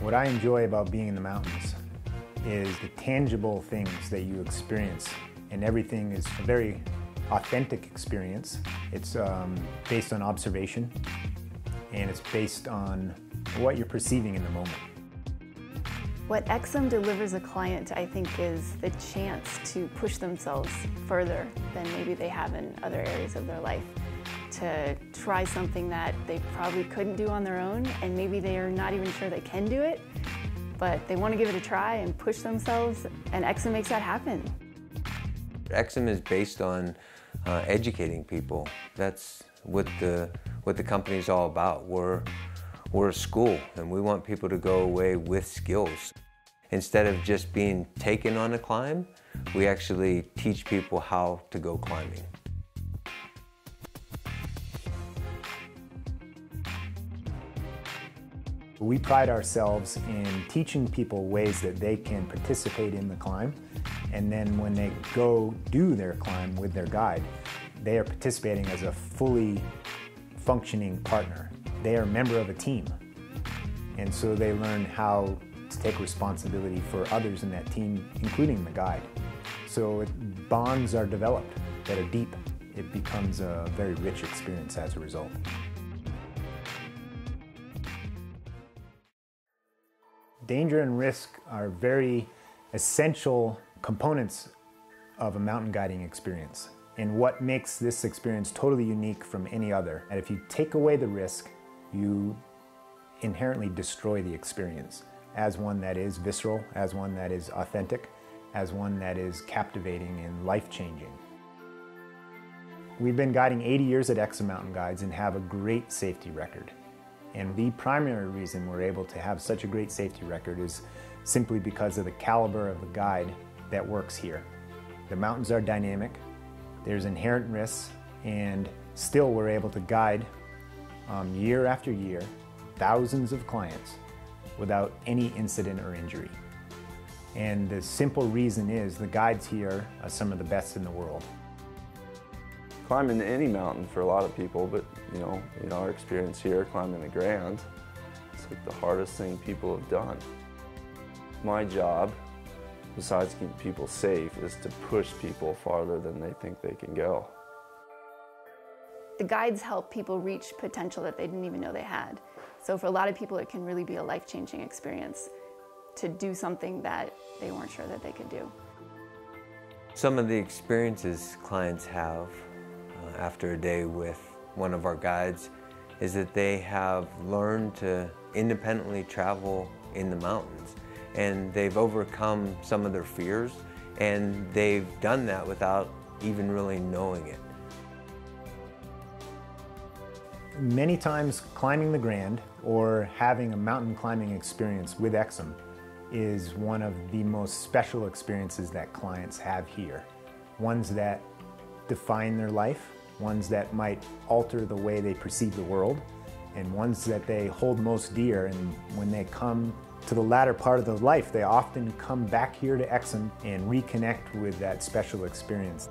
What I enjoy about being in the mountains is the tangible things that you experience and everything is a very authentic experience. It's um, based on observation and it's based on what you're perceiving in the moment. What Exum delivers a client, I think, is the chance to push themselves further than maybe they have in other areas of their life. To try something that they probably couldn't do on their own, and maybe they are not even sure they can do it, but they want to give it a try and push themselves, and Exum makes that happen. Exum is based on uh, educating people. That's what the what the company is all about. We're we're a school and we want people to go away with skills. Instead of just being taken on a climb, we actually teach people how to go climbing. We pride ourselves in teaching people ways that they can participate in the climb and then when they go do their climb with their guide, they are participating as a fully functioning partner. They are a member of a team. And so they learn how to take responsibility for others in that team, including the guide. So it, bonds are developed that are deep. It becomes a very rich experience as a result. Danger and risk are very essential components of a mountain guiding experience and what makes this experience totally unique from any other. And if you take away the risk, you inherently destroy the experience as one that is visceral, as one that is authentic, as one that is captivating and life-changing. We've been guiding 80 years at Exum Mountain Guides and have a great safety record. And the primary reason we're able to have such a great safety record is simply because of the caliber of the guide that works here. The mountains are dynamic, there's inherent risks, and still we're able to guide um, year after year thousands of clients without any incident or injury. And the simple reason is the guides here are some of the best in the world. Climbing any mountain for a lot of people, but you know, in our experience here, climbing the Grand, it's like the hardest thing people have done. My job besides keeping people safe, is to push people farther than they think they can go. The guides help people reach potential that they didn't even know they had. So for a lot of people, it can really be a life-changing experience to do something that they weren't sure that they could do. Some of the experiences clients have uh, after a day with one of our guides is that they have learned to independently travel in the mountains and they've overcome some of their fears and they've done that without even really knowing it. Many times climbing the Grand or having a mountain climbing experience with Exum is one of the most special experiences that clients have here. Ones that define their life, ones that might alter the way they perceive the world, and ones that they hold most dear and when they come to the latter part of their life, they often come back here to Exum and reconnect with that special experience.